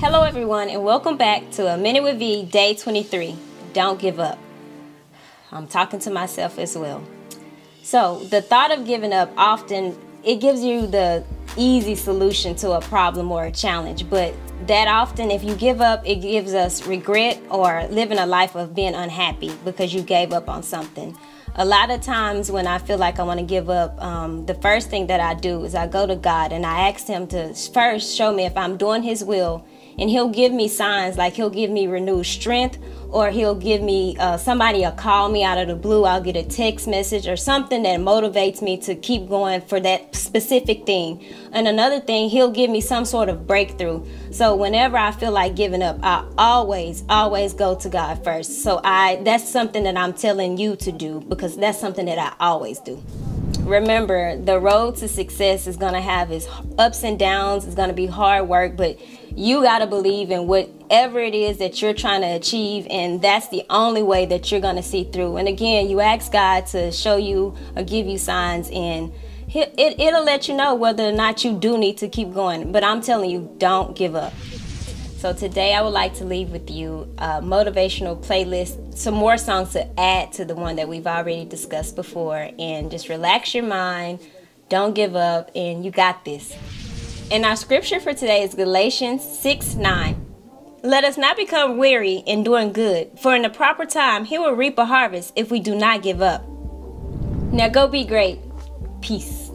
Hello, everyone, and welcome back to A Minute with V, Day 23. Don't give up. I'm talking to myself as well. So, the thought of giving up often it gives you the easy solution to a problem or a challenge, but that often if you give up, it gives us regret or living a life of being unhappy because you gave up on something. A lot of times when I feel like I want to give up, um, the first thing that I do is I go to God and I ask Him to first show me if I'm doing His will and he'll give me signs like he'll give me renewed strength or he'll give me uh, somebody will call me out of the blue. I'll get a text message or something that motivates me to keep going for that specific thing. And another thing he'll give me some sort of breakthrough. So whenever i feel like giving up i always always go to god first. So i that's something that i'm telling you to do because that's something that i always do. Remember the road to success is going to have its ups and downs it's going to be hard work but you got to believe in whatever it is that you're trying to achieve and that's the only way that you're going to see through. And again you ask god to show you or give you signs and it, it, it'll let you know whether or not you do need to keep going. But i'm telling you don't give up. So today I would like to leave with you a motivational playlist, some more songs to add to the one that we've already discussed before, and just relax your mind, don't give up, and you got this. And our scripture for today is Galatians 6 9. Let us not become weary in doing good, for in the proper time he will reap a harvest if we do not give up. Now go be great. Peace.